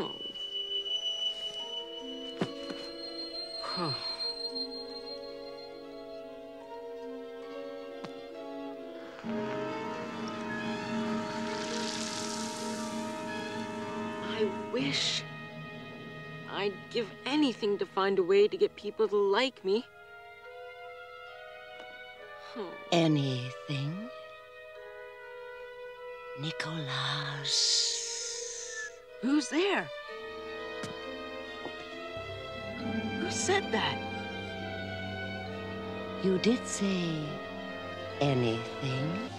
Oh. Huh. I wish I'd give anything to find a way to get people to like me. Oh. Anything? Nicholas. Who's there? Who said that? You did say anything?